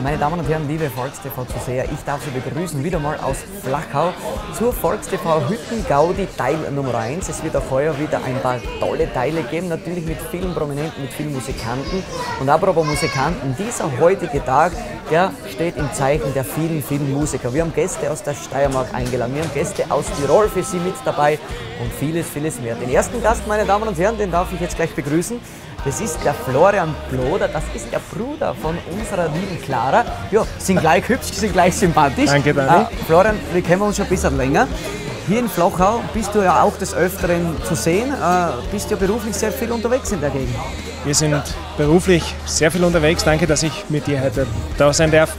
Meine Damen und Herren, liebe Volkstv-Zuseher, ich darf Sie begrüßen wieder mal aus Flachau zur Volkstv Hütten Gaudi Teil Nummer 1. Es wird auch heuer wieder ein paar tolle Teile geben, natürlich mit vielen Prominenten, mit vielen Musikanten. Und apropos Musikanten, dieser heutige Tag, der steht im Zeichen der vielen, vielen Musiker. Wir haben Gäste aus der Steiermark eingeladen, wir haben Gäste aus Tirol für Sie mit dabei und vieles, vieles mehr. Den ersten Gast, meine Damen und Herren, den darf ich jetzt gleich begrüßen. Das ist der Florian Bloder, das ist der Bruder von unserer lieben Clara. Ja, sind gleich hübsch, sind gleich sympathisch. Danke, Dani. Äh, Florian, wir kennen uns schon ein bisschen länger. Hier in Flachau bist du ja auch des Öfteren zu sehen, äh, bist ja beruflich sehr viel unterwegs in der Gegend. Wir sind beruflich sehr viel unterwegs. Danke, dass ich mit dir heute da sein darf.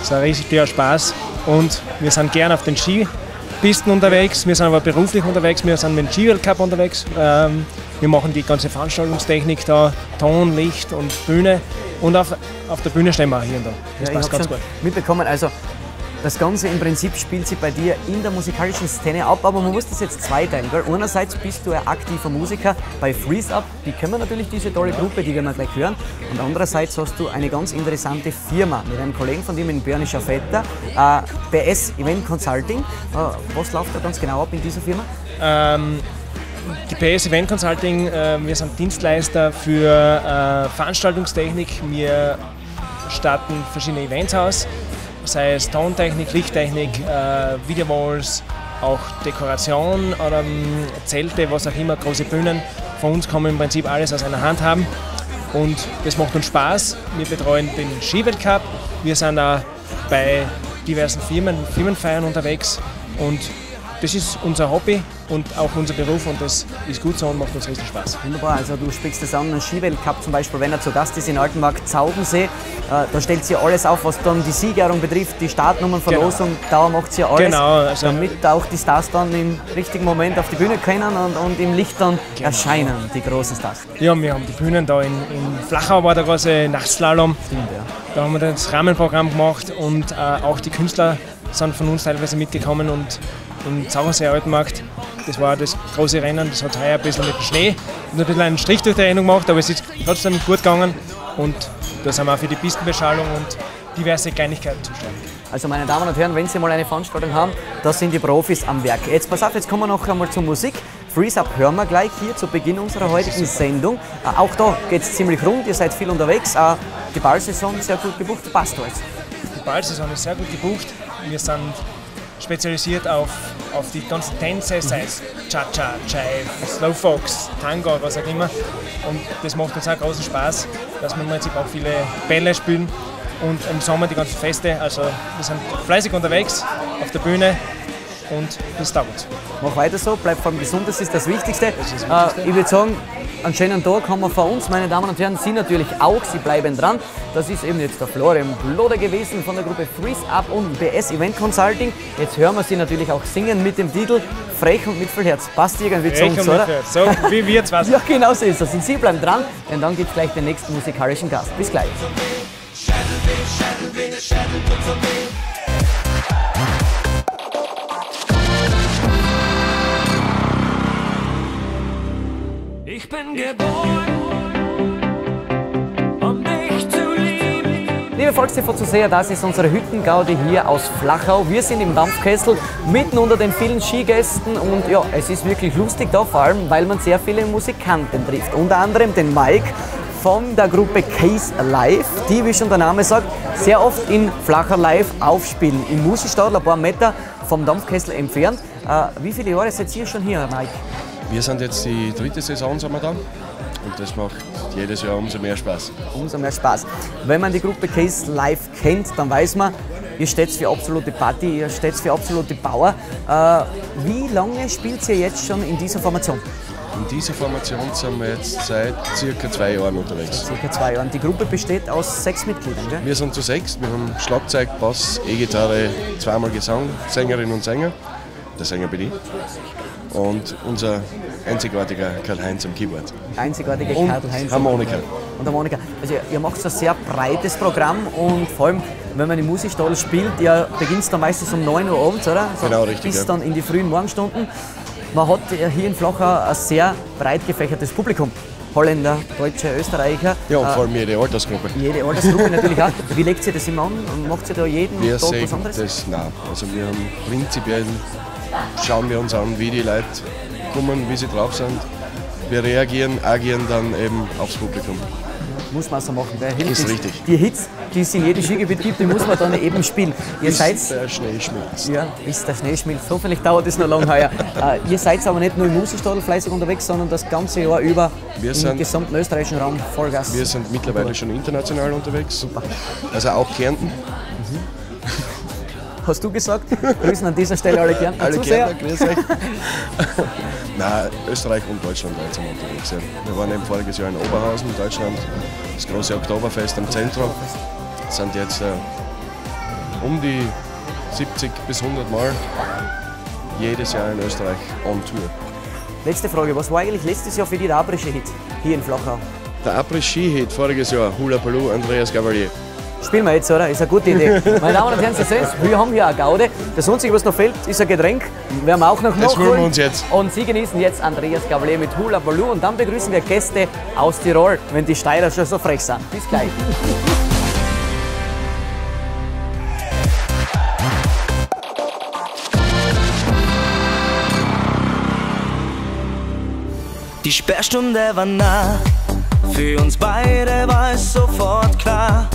Es ist ein riesiger Spaß und wir sind gern auf den Skipisten unterwegs. Wir sind aber beruflich unterwegs. Wir sind mit dem Ski-Weltcup unterwegs. Ähm, wir machen die ganze Veranstaltungstechnik da, Ton, Licht und Bühne. Und auf, auf der Bühne stehen wir auch hier und da. Das Ja, passt ganz gut. mitbekommen, also das Ganze im Prinzip spielt sich bei dir in der musikalischen Szene ab, aber man muss das jetzt zweiteilen. Gell? Einerseits bist du ein aktiver Musiker bei Freeze Up, die kennen wir natürlich, diese tolle Gruppe, die wir gleich hören. Und andererseits hast du eine ganz interessante Firma mit einem Kollegen von dir, mit Bernischer Vetter, äh, BS Event Consulting. Äh, was läuft da ganz genau ab in dieser Firma? Ähm, die PS Event Consulting, äh, wir sind Dienstleister für äh, Veranstaltungstechnik. Wir starten verschiedene Events aus, sei es Tontechnik, Lichttechnik, äh, Videowalls, auch Dekoration oder ähm, Zelte, was auch immer, große Bühnen. Von uns man im Prinzip alles aus einer Hand haben und das macht uns Spaß. Wir betreuen den Skiweltcup, wir sind auch bei diversen Firmen, Firmenfeiern unterwegs und das ist unser Hobby und auch unser Beruf und das ist gut so und macht uns richtig Spaß. Wunderbar, also du sprichst das an, ein Skiweltcup zum Beispiel, wenn er zu Gast ist in Altenmarkt Zaubensee, äh, da stellt sie alles auf, was dann die Siegerehrung betrifft, die Startnummernverlosung, da macht sie alles, Genau, also- damit auch die Stars dann im richtigen Moment auf die Bühne können und, und im Licht dann Genau. erscheinen, die großen Stars. Ja, wir haben die Bühnen da in, in Flachau war der große Nachtslalom. Stimmt, ja. Da haben wir das Rahmenprogramm gemacht und äh, auch die Künstler sind von uns teilweise mitgekommen und im Zaubersee Altenmarkt, das war das große Rennen, das hat heuer ein bisschen mit dem Schnee und ein bisschen einen Strich durch die Rechnung gemacht, aber es ist trotzdem gut gegangen und da sind wir auch für die Pistenbeschallung und diverse Kleinigkeiten zuständig. Also meine Damen und Herren, wenn Sie mal eine Veranstaltung haben, da sind die Profis am Werk. Jetzt pass auf, jetzt kommen wir noch einmal zur Musik. Freeze Up hören wir gleich hier zu Beginn unserer heutigen Sendung. Äh, Auch da geht es ziemlich rund, ihr seid viel unterwegs. Äh, Die Ballsaison sehr gut gebucht, passt alles. Die Ballsaison ist sehr gut gebucht. Wir sind spezialisiert auf, auf die ganzen Tänze, sei es Cha-Cha, Jive, Slowfox, Tango, was auch immer. Und das macht uns auch großen Spaß, dass wir im Prinzip auch viele Bälle spielen und im Sommer die ganzen Feste. Also wir sind fleißig unterwegs auf der Bühne und das uns. Mach weiter so, bleib vor allem gesund, das ist das Wichtigste. ist das Wichtigste. Äh, ich würde sagen, einen schönen Tag haben wir vor uns, meine Damen und Herren. Sie natürlich auch, Sie bleiben dran. Das ist eben jetzt der Florian Bloder gewesen von der Gruppe Freeze Up und BS Event Consulting. Jetzt hören wir Sie natürlich auch singen mit dem Titel Frech und mit viel Herz. Passt irgendwie zu uns, oder? So wie wir zwei. Ja, genau so ist das. Und Sie bleiben dran, denn dann gibt es gleich den nächsten musikalischen Gast. Bis gleich. Bin geboren, um dich zu lieben. Liebe Volkstv-Zuseher, das ist unsere Hüttengaudi hier aus Flachau. Wir sind im Dampfkessel mitten unter den vielen Skigästen und ja, es ist wirklich lustig da, vor allem weil man sehr viele Musikanten trifft. Unter anderem den Mike von der Gruppe Case Live, die, wie schon der Name sagt, sehr oft in Flacher Live aufspielen. Im Musikstadel ein paar Meter vom Dampfkessel entfernt. Äh, wie viele Jahre seid ihr schon hier, Mike? Wir sind jetzt die dritte Saison sind wir da und das macht jedes Jahr umso mehr Spaß. umso mehr Spaß. Wenn man die Gruppe Case live kennt, dann weiß man, ihr steht für absolute Party, ihr steht für absolute Power. Äh, wie lange spielt ihr jetzt schon in dieser Formation? In dieser Formation sind wir jetzt seit circa zwei Jahren unterwegs. Circa zwei Jahren. Die Gruppe besteht aus sechs Mitgliedern. Gell? Wir sind zu sechs, wir haben Schlagzeug, Bass, E-Gitarre, zweimal Gesang, Sängerin und Sänger. Der Sänger bin ich. Und unser einzigartiger Karl-Heinz am Keyboard. Einzigartige Und Karl-Heinz. Harmonika. Und Harmonika. Also ihr, ihr macht ein sehr breites Programm und vor allem, wenn man im Musikstall spielt, ihr beginnt dann meistens um 9 Uhr abends, oder? So Genau, richtig, Bis ja. dann in die frühen Morgenstunden. Man hat hier in Flachau ein sehr breit gefächertes Publikum. Holländer, Deutsche, Österreicher. Ja, und Äh, vor allem jede Altersgruppe. jede Altersgruppe natürlich auch. Wie legt ihr das immer an? Macht ihr da jeden Wir Tag sehen was anderes? das, nein. Also wir haben prinzipiell, schauen wir uns an, wie die Leute kommen, wie sie drauf sind. Wir reagieren, agieren dann eben aufs Publikum. Muss man so machen. Hilft Ist richtig. Die Hits, die es in jedem Skigebiet gibt, die muss man dann eben spielen. Ihr Bis seid der Schnee schmilzt. Ja, bis der Schnee schmilzt. Hoffentlich dauert es noch lange heuer. äh, ihr seid aber nicht nur im Musenstadel fleißig unterwegs, sondern das ganze Jahr über Wir im sind- gesamten österreichischen Raum Vollgas. Wir sind mittlerweile schon international unterwegs. Also auch Kärnten. Hast du gesagt? Grüßen an dieser Stelle alle Kärntner Alle. Kärntner, grüß euch. Nein, Österreich und Deutschland waren sind wir unterwegs. Ja. Wir waren eben voriges Jahr in Oberhausen, Deutschland, das große Oktoberfest im Zentrum. Sind jetzt äh, um die 70 bis 100 Mal jedes Jahr in Österreich on Tour. Letzte Frage, was war eigentlich letztes Jahr für dich der Abrische-Hit hier in Flachau? Der Après-Ski-Hit voriges Jahr, Hula Paloo, Andreas Gavalier. Spielen wir jetzt, oder? Ist eine gute Idee. Meine Damen und Herren, Sie sehen wir haben hier eine Gaude. Das Einzige, was noch fehlt, ist ein Getränk. Werden wir auch noch Das holen wir uns jetzt. Und Sie genießen jetzt Andreas Gavalier mit Hula Baloo und dann begrüßen wir Gäste aus Tirol, wenn die Steirer schon so frech sind. Bis gleich. Die Sperrstunde war nah, für uns beide war es sofort klar.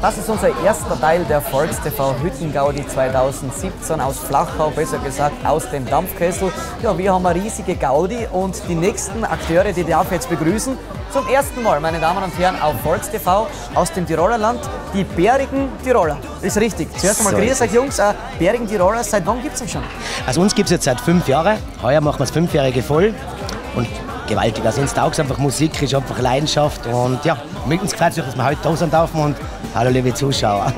Das ist unser erster Teil der Volkstv Hüttengaudi 2017 aus Flachau, besser gesagt aus dem Dampfkessel. Ja, wir haben eine riesige Gaudi und die nächsten Akteure, die darf ich jetzt begrüßen. Zum ersten Mal, meine Damen und Herren, auf Volkstv aus dem Tiroler Land, die bärigen Tiroler. Ist richtig. Zuerst einmal So grüß euch Jungs, äh, bärigen Tiroler, seit wann gibt es euch schon? Also uns gibt es jetzt seit fünf Jahren. Heuer machen wir das Fünfjährige voll. Und gewaltig. Also uns taugt einfach Musik, ist einfach Leidenschaft. Und ja, mit uns gefällt es, dass wir heute da sind dürfen. Und hallo liebe Zuschauer.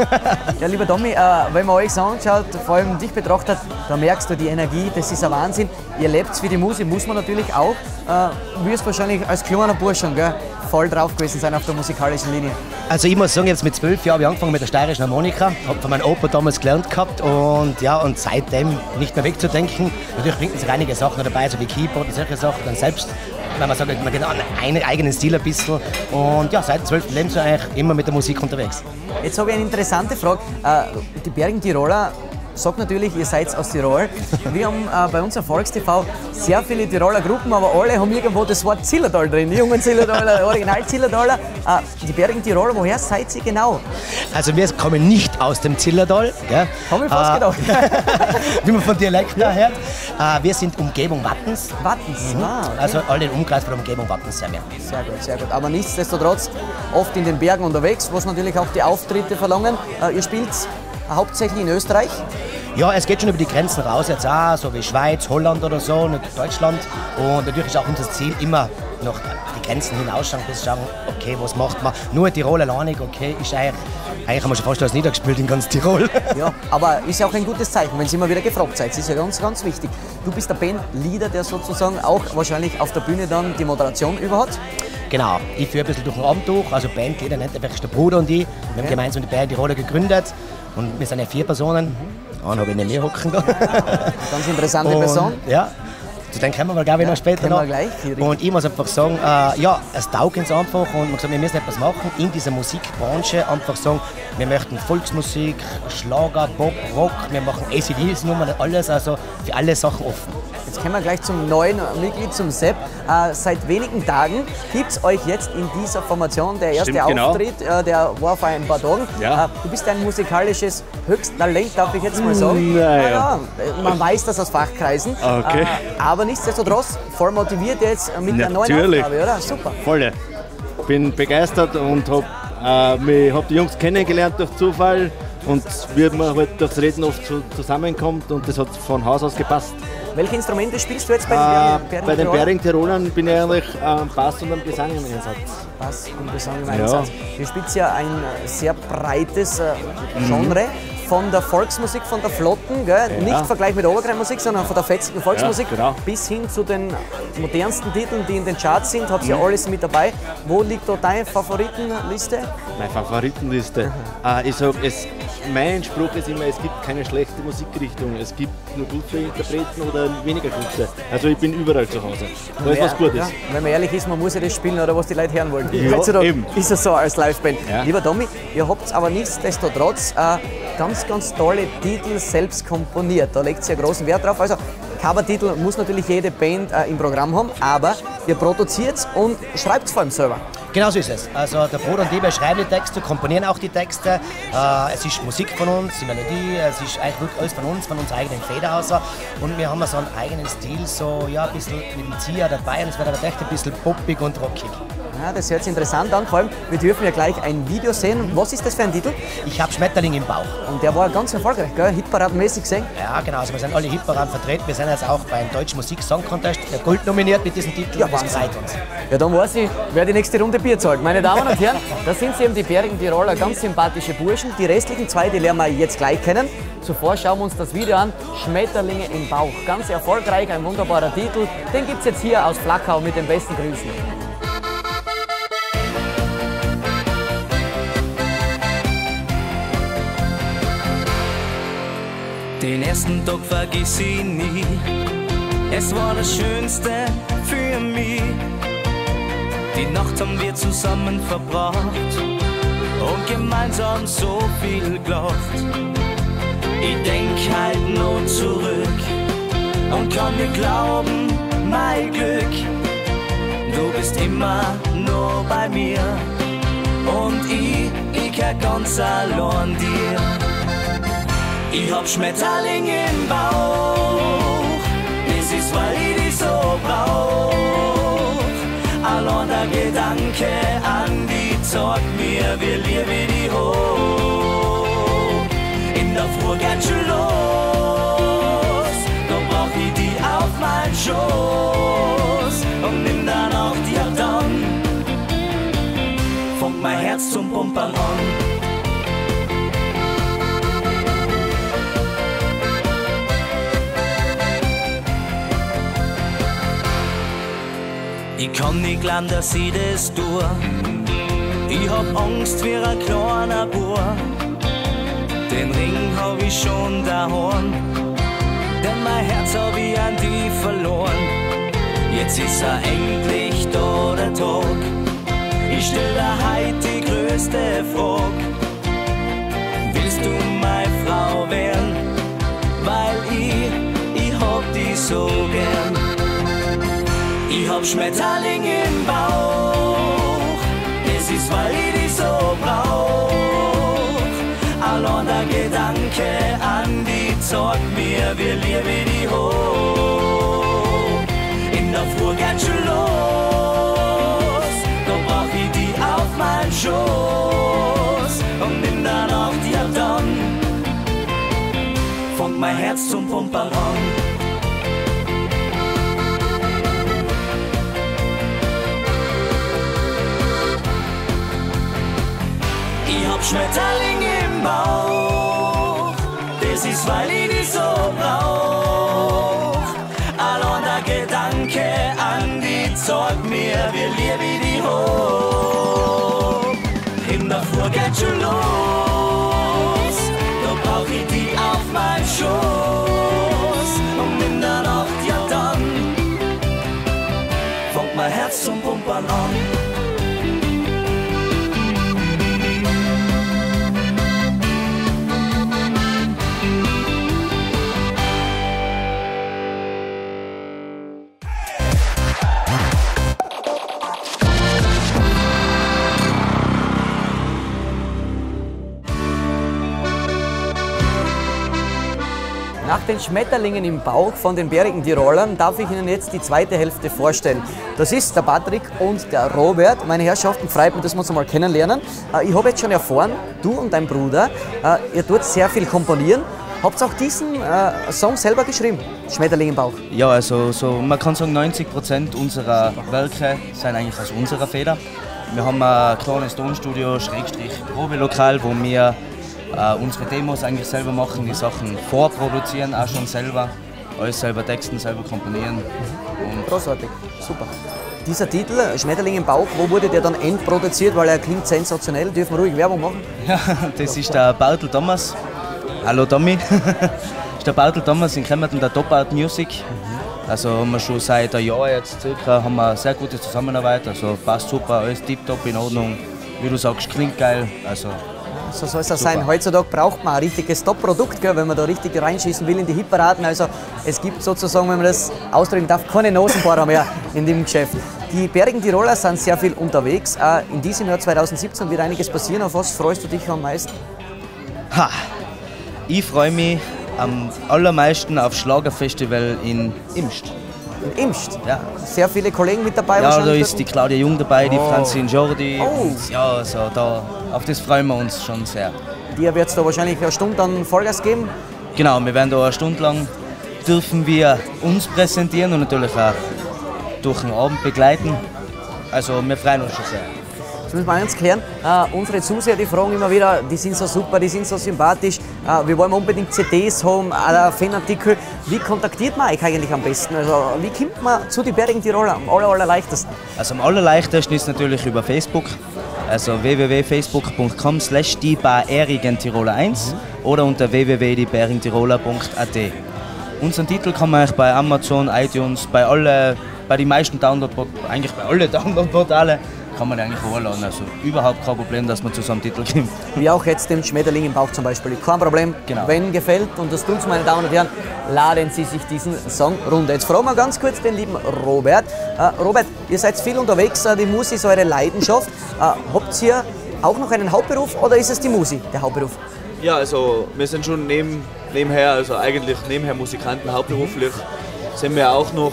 Ja, lieber Tommy, äh, wenn man euch so anschaut, vor allem dich betrachtet, da merkst du die Energie, das ist ein Wahnsinn. Ihr lebt für die Musik, muss man natürlich auch. Äh, wirst wahrscheinlich als kleiner Bursch schon gell, voll drauf gewesen sein auf der musikalischen Linie. Also ich muss sagen, jetzt mit zwölf Jahren habe ich angefangen mit der steirischen Harmonika. Habe von meinem Opa damals gelernt gehabt. Und ja, und seitdem nicht mehr wegzudenken. Natürlich bringt sich einige Sachen dabei, so wie Keyboard und solche Sachen. Dann selbst, wenn man sagt, man geht an einen eigenen Stil ein bisschen. Und ja, seit dem 12. Lebensjahr eigentlich immer mit der Musik unterwegs. Jetzt habe ich eine interessante Frage. Äh, die Bergen Tiroler sagt natürlich, ihr seid aus Tirol. Wir haben äh, bei uns auf Volkstv sehr viele Tiroler Gruppen, aber alle haben irgendwo das Wort Zillertal drin. Die jungen Zillertaler, Original Zillertaler. Äh, die Bergen Tiroler, woher seid ihr genau? Also wir kommen nicht aus dem Zillertal. Gell? Haben wir fast Äh, gedacht. wie man von Dialekt her hört. Äh, wir sind Umgebung Wattens. Wattens. Ah, okay. Also alle im Umkreis von Umgebung Wattens sind wir. Sehr gut, sehr gut. Aber nichtsdestotrotz oft in den Bergen unterwegs, was natürlich auch die Auftritte verlangen. Äh, ihr spielt hauptsächlich in Österreich. Ja, es geht schon über die Grenzen raus, jetzt auch, so wie Schweiz, Holland oder so, und Deutschland. Und natürlich ist auch unser Ziel immer noch die Grenzen hinausschauen, bis schauen, okay, was macht man. Nur Tirol alleinig, okay, ist eigentlich, eigentlich haben wir schon fast alles niedergespielt in ganz Tirol. Ja, aber ist ja auch ein gutes Zeichen, wenn Sie immer wieder gefragt seid. Das ist ja ganz, ganz wichtig. Du bist der Bandleader, der sozusagen auch wahrscheinlich auf der Bühne dann die Moderation über hat. Genau, ich führe ein bisschen durch den Abend durch, also Bandleader nennt einfach der Bruder und ich. Wir haben gemeinsam die Band Tiroler gegründet und wir sind ja vier Personen. Einen habe ich neben mir hocken. Ganz interessante Und, Person. Ja, zu dem kommen wir, glaube ich, noch später noch. gleich. Und ich muss einfach sagen, äh, ja, es taugt uns einfach und gesagt, wir müssen etwas machen in dieser Musikbranche. Einfach sagen, wir möchten Volksmusik, Schlager, Pop, Rock, wir machen ACDs-Nummern, alles, also für alle Sachen offen. Jetzt kommen wir gleich zum neuen Mitglied, zum Sepp. Äh, seit wenigen Tagen gibt es euch jetzt in dieser Formation. Der erste Stimmt, genau. Auftritt, äh, der war vor ein paar Tagen. Ja. Äh, du bist ein musikalisches Höchsttalent, darf ich jetzt mal sagen. Naja. äh, man weiß das aus Fachkreisen. Okay. Äh, aber nichtsdestotrotz voll motiviert jetzt mit der neuen Natürlich. Aufgabe, oder? Super. Volle. Bin begeistert und habe äh, hab die Jungs kennengelernt durch Zufall und wie man halt durchs Reden oft zusammenkommt und das hat von Haus aus gepasst. Welche Instrumente spielst du jetzt bei Äh, den Bären- bei den? Bering Tirolern bin ich eigentlich am Bass und am Gesang im Einsatz. Bass und Gesang im Ja. Einsatz. Ihr spielt ja ein äh, sehr breites äh, Mhm. Von der Volksmusik, von der Flotten, gell? nicht Vergleich mit der Oberkreismusik, sondern von der fetzigen Volksmusik Ja, genau. bis hin zu den modernsten Titeln, die in den Charts sind, habt ihr Mhm. alles mit dabei. Wo liegt da deine Favoritenliste? Meine Favoritenliste. äh, ich sag, es, mein Spruch ist immer, es gibt keine schlechte Musikrichtung. Es gibt nur gute Interpreten oder weniger gute. Also ich bin überall zu Hause. Da ist was Gutes. Ja, wenn man ehrlich ist, man muss ja das spielen, oder was die Leute hören wollen. Ja, Heutzutage eben. ist es so als Liveband. Ja. Lieber Tommy, ihr habt aber nichtsdestotrotz äh, ganz, ganz tolle Titel selbst komponiert. Da legt ihr großen Wert drauf. Also Covertitel muss natürlich jede Band äh, im Programm haben, aber ihr produziert und schreibt vor allem selber. Genau so ist es. Also der Bruder und ich, wir schreiben die Texte, komponieren auch die Texte. Äh, es ist Musik von uns, die Melodie, es ist eigentlich wirklich alles von uns, von unserer eigenen Feder aus. Und wir haben so einen eigenen Stil, so ja, ein bisschen mit dem Zieher dabei und es wird aber echt ein bisschen poppig und rockig. Ja, das hört sich interessant an. Vor allem, wir dürfen ja gleich ein Video sehen. Was ist das für ein Titel? Ich habe Schmetterling im Bauch. Und der war ganz erfolgreich, gell? Hitparadenmäßig gesehen. Ja, genau. Also wir sind alle Hitparaden vertreten. Wir sind jetzt auch beim Deutschen Musik Song Contest der Gold nominiert mit diesem Titel. Ja, das freut uns. Ja, dann weiß ich, wer die nächste Runde Bier zahlt. Meine Damen und Herren, da sind sie eben die bärigen Tiroler, ganz sympathische Burschen. Die restlichen zwei, die lernen wir jetzt gleich kennen. Zuvor schauen wir uns das Video an. Schmetterlinge im Bauch. Ganz erfolgreich, ein wunderbarer Titel. Den gibt es jetzt hier aus Flachau mit den besten Grüßen. Den ersten Tag vergiss ich nie. Es war das Schönste für mich. Die Nacht haben wir zusammen verbracht und gemeinsam so viel gelacht. Ich denk halt nur zurück und kann mir glauben, mein Glück. Du bist immer nur bei mir und ich, ich gehör ganz allein dir. Ich hab Schmetterling im Bauch, das ist, weil ich dich so brauch. Allein der Gedanke an die sagt mir, wir lieben die hoch. In der Früh geht Ich kann nicht glauben, dass ich das tue. Ich hab Angst wie ein kleiner Bur. Den Ring hab ich schon daheim. Denn mein Herz hab ich an die verloren. Jetzt ist er endlich da, der Tag. Ich stell dir heut die größte Frage. Willst du meine Frau werden? Weil ich, ich hab die so gern. Hab Schmetterling im Bauch, das ist, weil ich dich so brauch. Allein der Gedanke an die sagt mir, wir lieben die hoch. In der Früh geht schon los, da brauch ich die auf mein Schoß. Und in der Nacht, ja dann, fängt mein Herz zum Pumpern hab Schmetterling im Bauch, das ist, weil ich dich so brauch. Allein der Gedanke an die sagt mir, wir lieben die hoch. In der Früh geht schon los, da brauch ich die auf mein Schoß. Und in der Nacht, ja dann, fängt mein Herz zum Pumpern an. Den Schmetterlingen im Bauch von den bärigen Tirolern darf ich Ihnen jetzt die zweite Hälfte vorstellen. Das ist der Patrick und der Robert. Meine Herrschaften, freut mich, dass wir uns einmal kennenlernen. Äh, Ich habe jetzt schon erfahren, du und dein Bruder, äh, ihr tut sehr viel komponieren. Habt ihr auch diesen äh, Song selber geschrieben? Schmetterling im Bauch. Ja, also so, man kann sagen, 90 Prozent unserer Werke sind eigentlich aus unserer Feder. Wir haben ein kleines Tonstudio, Schrägstrich Probelokal, wo wir äh, unsere Demos eigentlich selber machen, die Sachen vorproduzieren, auch schon selber. Alles selber texten, selber komponieren. Und Großartig, super. Dieser Titel, Schmetterling im Bauch, wo wurde der dann endproduziert? Weil er klingt sensationell. Dürfen wir ruhig Werbung machen? Ja, das ist der Bartel Thomas. Hallo Tommy. das ist der Bartel Thomas in Kempten der Top Art Music. Also haben wir schon seit einem Jahr jetzt circa haben wir eine sehr gute Zusammenarbeit. Also passt super, alles tiptop in Ordnung. Wie du sagst, klingt geil. Also So soll es auch sein. Heutzutage braucht man ein richtiges Top-Produkt, wenn man da richtig reinschießen will in die Hitparaden. Also es gibt sozusagen, wenn man das ausdrücken darf, keine Nosenbohrer mehr in dem Geschäft. Die bärigen Tiroler sind sehr viel unterwegs. Äh, In diesem Jahr 2017 wird einiges passieren. Auf was freust du dich am meisten? Ha! Ich freue mich am allermeisten auf Schlagerfestival in Imst. Imst. Ja. Sehr viele Kollegen mit dabei Ja, da ist die Claudia Jung dabei, die Oh. Francine Jordi. Oh. Und ja, also da, auf das freuen wir uns schon sehr. Dir wird es da wahrscheinlich eine Stunde dann Vollgas geben. Genau, wir werden da eine Stunde lang dürfen wir uns präsentieren und natürlich auch durch den Abend begleiten. Also wir freuen uns schon sehr. Das müssen wir eins klären. Äh, unsere Zuseher, die fragen immer wieder, die sind so super, die sind so sympathisch. Äh, wir wollen unbedingt CDs haben, äh, Fanartikel. Wie kontaktiert man euch eigentlich am besten? Also, wie kommt man zu den Bergigen Tiroler am aller, allerleichtesten? Also am allerleichtesten ist natürlich über Facebook. Also www.facebook.com slash die Tiroler 1 oder unter www.dieberingtiroler.at. Unseren Titel kann man euch bei Amazon, iTunes, bei alle, bei den meisten Download eigentlich bei alle Downloadportale kann man den eigentlich hochladen. Also überhaupt kein Problem, dass man zu so einem Titel kommt. Wie auch jetzt dem Schmetterling im Bauch zum Beispiel. Kein Problem, Genau. wenn gefällt, und das tun Sie, meine Damen und Herren, laden Sie sich diesen Song runter. Jetzt fragen wir ganz kurz den lieben Robert. Äh, Robert, ihr seid viel unterwegs, äh, die Musik ist eure Leidenschaft. Äh, habt ihr auch noch einen Hauptberuf oder ist es die Musik, der Hauptberuf? Ja, also wir sind schon neben, nebenher, also eigentlich nebenher Musikanten, hauptberuflich sind wir auch noch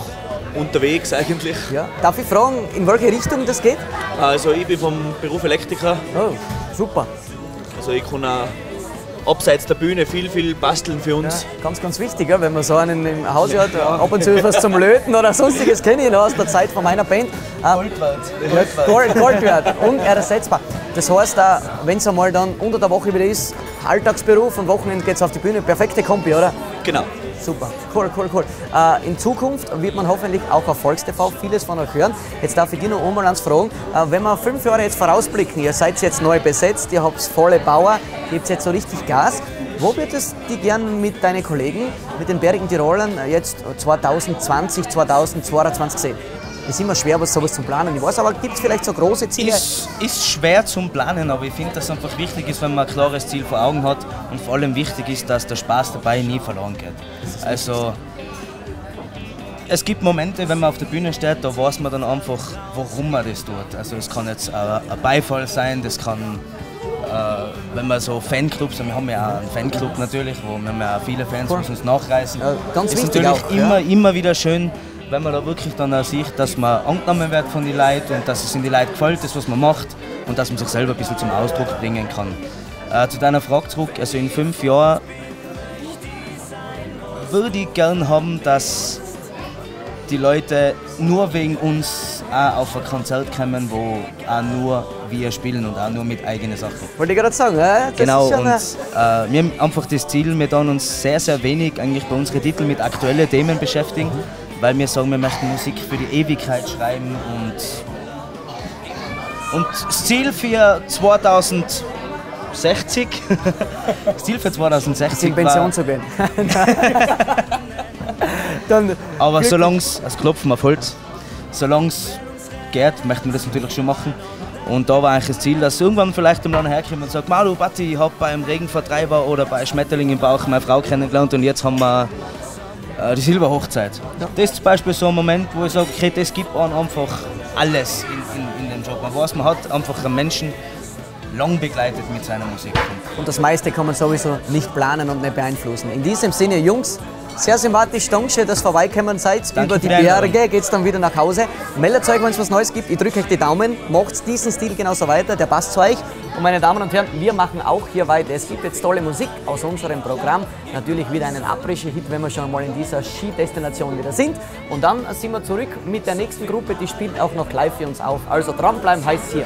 unterwegs eigentlich. Ja. Darf ich fragen, in welche Richtung das geht? Also ich bin vom Beruf Elektriker, Oh, super. also ich kann auch abseits der Bühne viel, viel basteln für Ja, uns. ganz, ganz wichtig, ja, wenn man so einen im Haus hat, ab und zu was zum Löten oder sonstiges kenne ich noch aus der Zeit von meiner Band. Ähm, Gold, Gold wert, unersetzbar. Das heißt, äh, wenn es einmal dann unter der Woche wieder ist, Alltagsberuf und Wochenende geht es auf die Bühne, perfekte Kombi, oder? Genau. Super, cool, cool, cool. Äh, in Zukunft wird man hoffentlich auch auf Volkstv vieles von euch hören. Jetzt darf ich dir noch einmal ans fragen, äh, wenn wir fünf Jahre jetzt vorausblicken, ihr seid jetzt neu besetzt, ihr habt volle Bauer, habt jetzt so richtig Gas. Wo würdest du gern mit deinen Kollegen, mit den Bergigen Tirolern äh, jetzt 2020, 2022 sehen? Es ist immer schwer, was sowas zu planen. Ich weiß, aber gibt es vielleicht so große Ziele? Ist, ist schwer zum Planen, aber ich finde, dass es einfach wichtig ist, wenn man ein klares Ziel vor Augen hat und vor allem wichtig ist, dass der Spaß dabei nie verloren geht. Also es gibt Momente, wenn man auf der Bühne steht, da weiß man dann einfach, warum man das tut. Also es kann jetzt ein, Beifall sein, das kann, äh, wenn man so Fanclubs, wir haben ja auch einen Fanclub natürlich, wo wir haben ja auch viele Fans, die uns nachreisen. Ja, ganz ist wichtig natürlich auch, immer, ja. immer wieder schön, wenn man da wirklich dann auch sieht, dass man angenommen wird von den Leuten und dass es in die Leute gefällt, das was man macht und dass man sich selber ein bisschen zum Ausdruck bringen kann. Äh, zu deiner Frage zurück, also in fünf Jahren würde ich gern haben, dass die Leute nur wegen uns auch auf ein Konzert kommen, wo auch nur wir spielen und auch nur mit eigenen Sachen. Wollte ich gerade sagen? Das Genau, und äh, wir haben einfach das Ziel, wir tun uns sehr, sehr wenig eigentlich bei unseren Titeln mit aktuellen Themen beschäftigen, weil wir sagen, wir möchten Musik für die Ewigkeit schreiben und, und das Ziel für 2060, das Ziel für 2060 in Pension zu gehen. Dann, aber solange es, also klopfen auf Holz, solange es geht, möchten wir das natürlich schon machen. Und da war eigentlich das Ziel, dass irgendwann vielleicht im Land herkommt und sagt, Malu, Batti, ich habe beim Regenvertreiber oder bei Schmetterling im Bauch meine Frau kennengelernt und jetzt haben wir die Silberhochzeit. Das ist zum Beispiel so ein Moment, wo ich sage, okay, das gibt einem einfach alles in, in, in dem Job. Man weiß, man hat einfach einen Menschen lang begleitet mit seiner Musik. Und das meiste kann man sowieso nicht planen und nicht beeinflussen. In diesem Sinne, Jungs, sehr sympathisch, danke, dass ihr vorbeikommen seid. Danke Über die. Berge geht es dann wieder nach Hause. Meldet euch, wenn es was Neues gibt. Ich drücke euch die Daumen. Macht diesen Stil genauso weiter, der passt zu euch. Und meine Damen und Herren, wir machen auch hier weiter. Es gibt jetzt tolle Musik aus unserem Programm. Natürlich wieder einen Abrische-Hit, wenn wir schon mal in dieser Skidestination wieder sind. Und dann sind wir zurück mit der nächsten Gruppe, die spielt auch noch live für uns auf. Also dranbleiben heißt hier.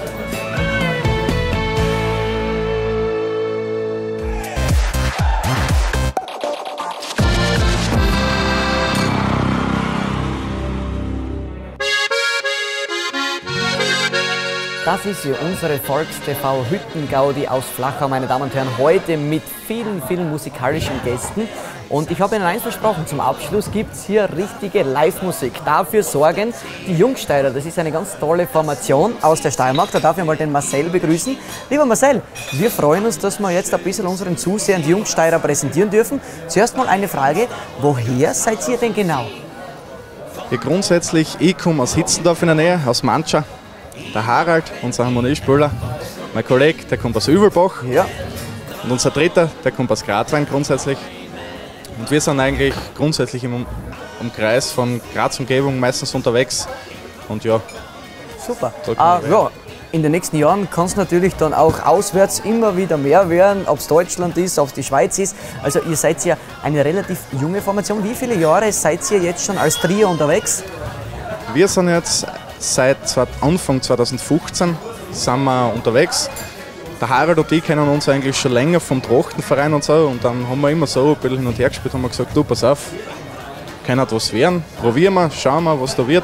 Das ist sie, unsere Volkstv Hüttengaudi aus Flachau, meine Damen und Herren, heute mit vielen, vielen musikalischen Gästen. Und ich habe Ihnen eins versprochen, zum Abschluss gibt es hier richtige Live-Musik. Dafür sorgen die Jungsteirer. Das ist eine ganz tolle Formation aus der Steiermark. Da darf ich mal den Marcel begrüßen. Lieber Marcel, wir freuen uns, dass wir jetzt ein bisschen unseren Zusehern die Jungsteirer präsentieren dürfen. Zuerst mal eine Frage, woher seid ihr denn genau? Ja, grundsätzlich, ich komme aus Hitzendorf in der Nähe, aus Mancha. Der Harald, unser Harmoniespieler, mein Kollege, der kommt aus Übelbach. Ja. Und unser Dritter, der kommt aus Gratwein grundsätzlich. Und wir sind eigentlich grundsätzlich im Umkreis von Graz Umgebung meistens unterwegs. Und ja, Super. Ah, ja, in den nächsten Jahren kann es natürlich dann auch auswärts immer wieder mehr werden, ob es Deutschland ist, ob es die Schweiz ist. Also ihr seid ja eine relativ junge Formation. Wie viele Jahre seid ihr jetzt schon als Trio unterwegs? wir sind jetzt seit Anfang 2015 sind wir unterwegs. Der Harald und ich kennen uns eigentlich schon länger vom Trachtenverein und so. Und dann haben wir immer so ein bisschen hin und her gespielt, haben wir gesagt, du pass auf, kann halt was werden, probieren wir, schauen wir, was da wird.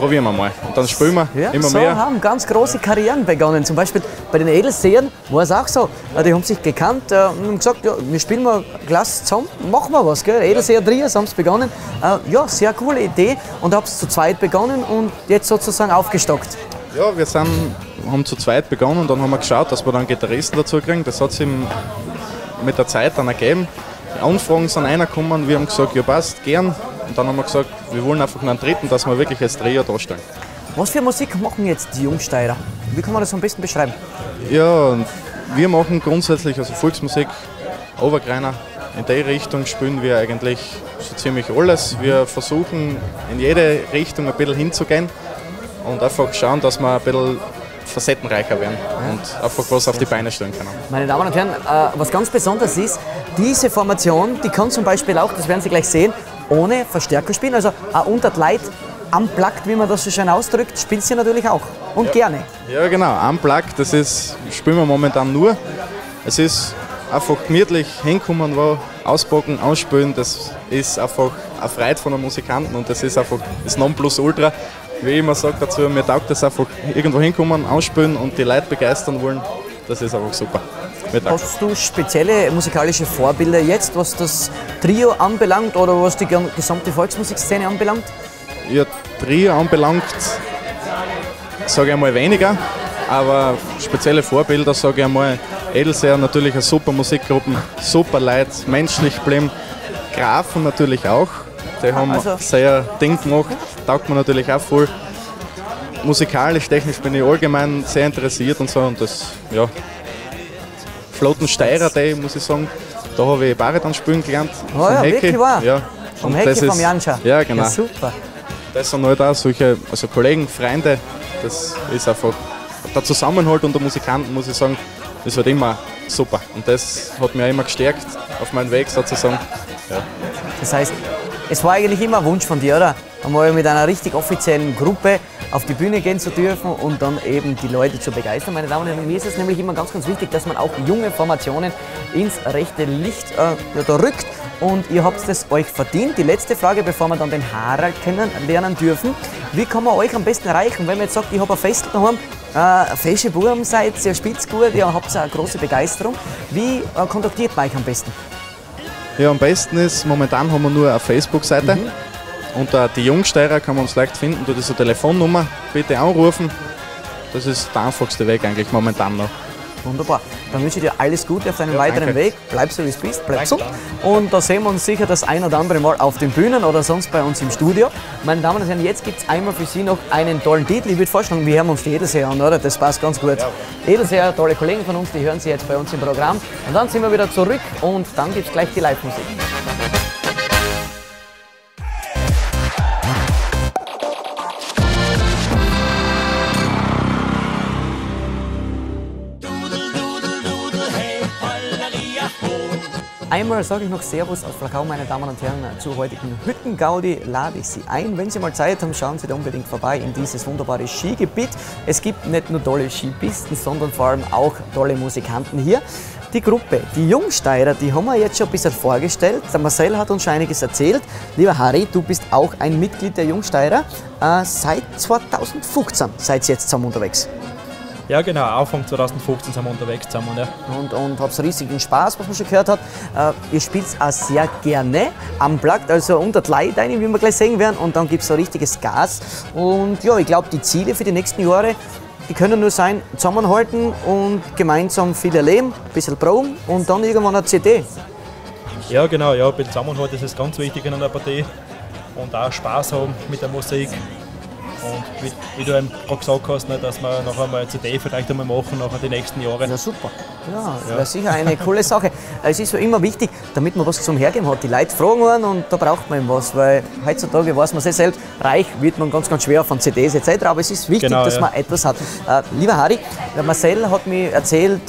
Probieren wir mal. Und dann spielen wir Ja, immer so mehr. haben ganz große Karrieren begonnen. Zum Beispiel bei den Edelsehern war es auch so. Die haben sich gekannt äh, und haben gesagt, ja, wir spielen mal Glas zusammen, machen wir was. Gell? Edelseher Trios haben es begonnen. Äh, Ja, sehr coole Idee. Und habt es zu zweit begonnen und jetzt sozusagen aufgestockt. Ja, wir sind, haben zu zweit begonnen und dann haben wir geschaut, dass wir dann Gitarristen dazu kriegen. Das hat sich mit der Zeit dann ergeben. Die Anfragen sind reingekommen, wir haben gesagt, ja passt, gern. Und dann haben wir gesagt, wir wollen einfach einen dritten, dass wir wirklich als Trio darstellen. Was für Musik machen jetzt die Jungsteirer? Wie kann man das am besten beschreiben? Ja, wir machen grundsätzlich also Volksmusik, Obergreiner. In der Richtung spielen wir eigentlich so ziemlich alles. Wir versuchen in jede Richtung ein bisschen hinzugehen und einfach schauen, dass wir ein bisschen facettenreicher werden und einfach was auf die Beine stellen können. Meine Damen und Herren, äh, was ganz besonders ist, diese Formation, die kann zum Beispiel auch, das werden Sie gleich sehen, ohne Verstärker spielen. Also auch unter die Leute unplugged, wie man das so schön ausdrückt, spielt sie natürlich auch. Und gerne. Ja, genau. Unplugged, das ist, spielen wir momentan nur. Es ist einfach gemütlich hinkommen, wo auspacken, ausspielen. Das ist einfach eine Freude von den Musikanten und das ist einfach das Nonplusultra. Wie ich immer sage dazu, mir taugt das einfach irgendwo hinkommen, ausspielen und die Leute begeistern wollen. Das ist einfach super. Mir taugt. Hast du spezielle musikalische Vorbilder jetzt, was das Trio anbelangt oder was die gesamte Volksmusikszene anbelangt? Ja, Trio anbelangt, sage ich einmal weniger, aber spezielle Vorbilder, sage ich einmal, Edelseer natürlich eine super Musikgruppe, super Leute, menschlich geblieben, Grafen natürlich auch, die haben also- sehr Ding gemacht, taugt mir natürlich auch voll. Musikalisch, technisch bin ich allgemein sehr interessiert und so und das, ja, Flotten Steirer Day, muss ich sagen, da habe ich Bariton spielen gelernt. Oh ja, Hecki. wirklich wahr? Ja. Vom das vom ist- Janscha. Ja, genau. Ja, super. Das sind halt auch solche also Kollegen, Freunde. Das ist einfach der Zusammenhalt unter Musikanten, muss ich sagen, das wird immer super. Und das hat mich auch immer gestärkt auf meinem Weg sozusagen. Ja. Das heißt, es war eigentlich immer ein Wunsch von dir, oder? Einmal mit einer richtig offiziellen Gruppe auf die Bühne gehen zu dürfen und dann eben die Leute zu begeistern. Meine Damen und Herren, mir ist es nämlich immer ganz, ganz wichtig, dass man auch junge Formationen ins rechte Licht äh, ja, da rückt. Und ihr habt es euch verdient. Die letzte Frage, bevor wir dann den Harald kennenlernen dürfen. Wie kann man euch am besten erreichen? Wenn man jetzt sagt, ich habe ein Fest daheim, äh, fesche Buben seid, ihr spielt gut, ihr habt eine große Begeisterung. Wie äh, kontaktiert man euch am besten? ja, am besten ist, momentan haben wir nur eine Facebook-Seite. Mhm. Unter die Jungsteirer kann man uns leicht finden. Dort ist eine Telefonnummer. Bitte anrufen. Das ist der einfachste Weg eigentlich momentan noch. Wunderbar. Dann wünsche ich dir alles Gute auf deinem Ja, weiteren danke. Weg. Bleib so wie es bist, bleib gesund. Und da sehen wir uns sicher das ein oder andere Mal auf den Bühnen oder sonst bei uns im Studio. Meine Damen und Herren, jetzt gibt es einmal für Sie noch einen tollen Titel. Ich würde vorschlagen, wir hören uns die Edelseher an, oder? Das passt ganz gut. Edelseher, tolle Kollegen von uns, die hören Sie jetzt bei uns im Programm. Und dann sind wir wieder zurück und dann gibt es gleich die Live-Musik. Einmal sage ich noch Servus aus Flachau, meine Damen und Herren, zur heutigen Hüttengaudi lade ich Sie ein. Wenn Sie mal Zeit haben, schauen Sie da unbedingt vorbei in dieses wunderbare Skigebiet. Es gibt nicht nur tolle Skipisten, sondern vor allem auch tolle Musikanten hier. Die Gruppe, die Jungsteirer, die haben wir jetzt schon ein bisschen vorgestellt. Der Marcel hat uns schon einiges erzählt. Lieber Harry, du bist auch ein Mitglied der Jungsteirer. Äh, seit 2015 seid ihr jetzt zusammen unterwegs. Ja, genau, Anfang 2015 sind wir unterwegs zusammen. Ja. und, und habt riesigen Spaß, was man schon gehört hat. Äh, ihr spielt auch sehr gerne am Plagt, also unter die Leute rein, wie wir gleich sehen werden, und dann gibt es so richtiges Gas. Und ja, ich glaube, die Ziele für die nächsten Jahre, die können nur sein, zusammenhalten und gemeinsam viel erleben, ein bisschen proben und dann irgendwann eine CD. Ja, genau, ja, beim Zusammenhalt ist es ganz wichig in einer Partie. Und auch Spaß haben mit der Musik. Und wie, wie du gerade gesagt hast, ne, dass wir noch einmal eine CD vielleicht einmal machen, nachher die nächsten Jahre. Ja, super. Ja, das wäre sicher eine coole Sache. Es ist ja immer wichtig, damit man was zum Hergeben hat. Die Leute fragen einen und da braucht man eben was, weil heutzutage weiß man sehr selbst, reich wird man ganz, ganz schwer von CDs etc. Aber es ist wichtig, Genau, dass ja. man etwas hat. Äh, lieber Harry, Marcel hat mir erzählt,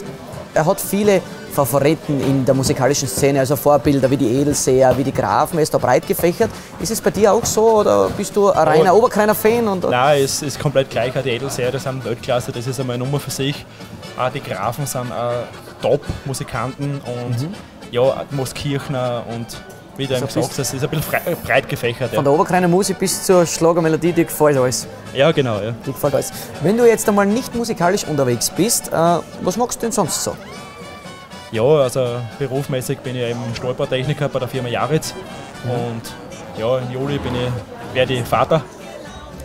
er hat viele Favoriten in der musikalischen Szene, also Vorbilder wie die Edelseher, wie die Grafen, er ist da breit gefächert. Ist es bei dir auch so oder bist du ein reiner Oberkreiner-Fan? Nein, es ist komplett gleich. Auch die Edelserie sind Weltklasse, das ist einmal eine Nummer für sich. Auch die Grafen sind auch Top-Musikanten und Mhm. ja, Moskirchner und wie du eben So gesagt hast, ist ein bisschen breit gefächert. Von Ja. der Oberkreiner Musik bis zur Schlagermelodie, dir gefällt alles. ja, genau. Ja. Dir gefällt alles. Wenn du jetzt einmal nicht musikalisch unterwegs bist, äh, was machst du denn sonst so? ja, also berufsmäßig bin ich eben Stolpertechniker bei der Firma Jaritz und ja, im Juli bin ich, werde ich Vater.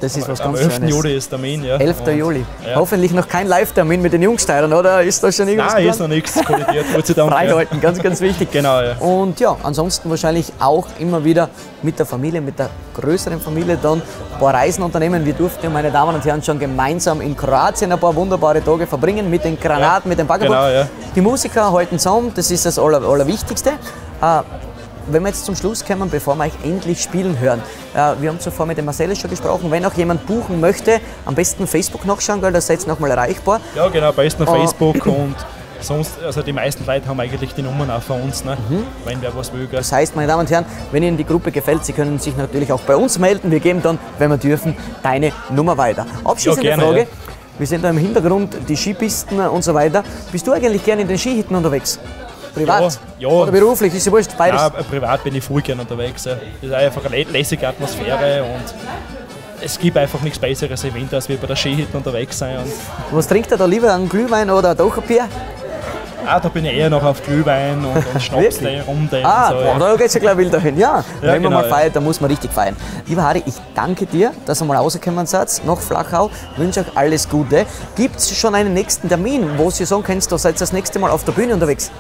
Das ist was Am ganz 11. Schönes. Juli ist Termin. Ja. 11. Und- Juli. Ja. Hoffentlich noch kein Live-Termin mit den Jungsteirern, oder? Ist da schon irgendwas Nein, ist geplant? noch nichts kollidiert, Gott sei Dank. ja. Freihalten, ganz, ganz wichtig. Genau, ja. Und ja, ansonsten wahrscheinlich auch immer wieder mit der Familie, mit der größeren Familie dann ein paar Reisen unternehmen. Wir durften, meine Damen und Herren, schon gemeinsam in Kroatien ein paar wunderbare Tage verbringen mit den Granaten, mit dem Baggerboot. genau, ja. Die Musiker halten zusammen, das ist das Aller, Allerwichtigste. Äh, wenn wir jetzt zum Schluss kommen, bevor wir euch endlich spielen hören, äh, wir haben zuvor mit dem Marcel schon gesprochen, wenn auch jemand buchen möchte, am besten Facebook nachschauen, weil das ist jetzt nochmal erreichbar. Ja, genau, bei besten auf Oh. Facebook und sonst, also die meisten Leute haben eigentlich die Nummern auch von uns, ne? wenn wer was will. Das heißt, meine Damen und Herren, wenn Ihnen die Gruppe gefällt, Sie können sich natürlich auch bei uns melden. Wir geben dann, wenn wir dürfen, deine Nummer weiter. Abschließende Ja, gerne, Frage. ja. Wir sehen da im Hintergrund die Skipisten und so weiter. Bist du eigentlich gerne in den Skihütten unterwegs? Privat? Ja, ja. Oder beruflich? Ist ja wurscht, beides. Ja, privat bin ich voll gern unterwegs. Ja. Das ist einfach eine lä- lässige Atmosphäre und es gibt einfach nichts besseres Event, als wir bei der Skihütte unterwegs sein. Was trinkt er da lieber? Einen Glühwein oder ein Docherbier? ah, da bin ich eher noch auf Glühwein und, und Schnaps, Runde Ah, so. boah, ja. da geht's ja gleich wild dahin. Ja, wenn man genau, mal ja. feiert, dann muss man richtig feiern. Lieber Harry, ich danke dir, dass ihr mal rausgekommen seid nach Flachau. Wünsche euch alles Gute. Gibt es schon einen nächsten Termin, wo Sie sagen können, da seid ihr das nächste Mal auf der Bühne unterwegs?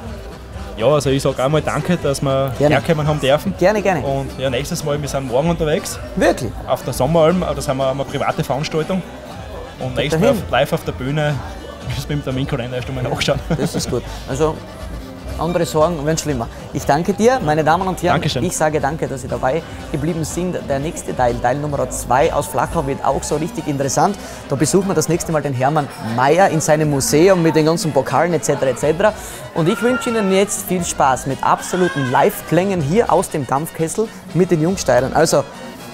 Ja, also ich sage einmal danke, dass wir Gerne. herkommen haben dürfen. Gerne, gerne. Und ja, nächstes Mal, wir sind morgen unterwegs. Wirklich? Auf der Sommeralm, das haben wir eine private Veranstaltung. Und nächstes Mal dahin. live auf der Bühne müssen wir im Terminkalender erst einmal nachschauen. Das ist gut. Also, andere Sorgen werden schlimmer. Ich danke dir, meine Damen und Herren. Dankeschön. Ich sage danke, dass Sie dabei geblieben sind. Der nächste Teil, Teil Nummer 2 aus Flachau, wird auch so richtig interessant. Da besuchen wir das nächste Mal den Hermann Mayer in seinem Museum mit den ganzen Pokalen etc. etc. Und ich wünsche Ihnen jetzt viel Spaß mit absoluten Live-Klängen hier aus dem Dampfkessel mit den Jungsteirern. Also,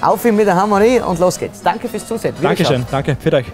auf ihn mit der Harmonie und los geht's. Danke fürs Zusehen. Dankeschön, danke, für euch.